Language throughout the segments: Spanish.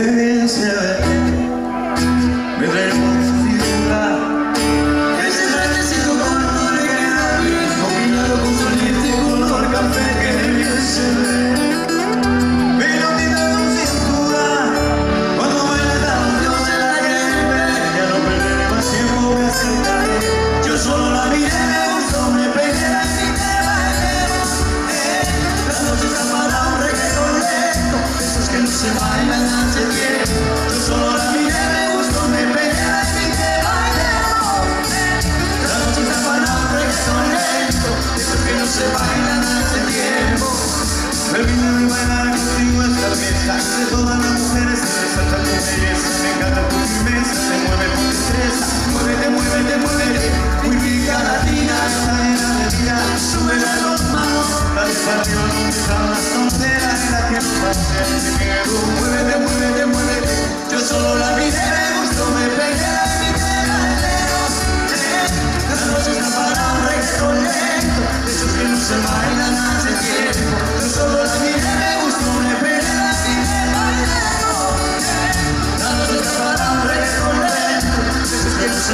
There is no Come on.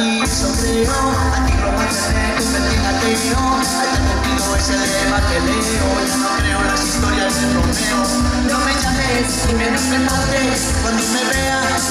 mi sombrero A ti romancé, imagínate yo Hay tan poquito ese lema que leo Ya no creo las historias de Romeo No me llames ni me preguntes Cuando me veas,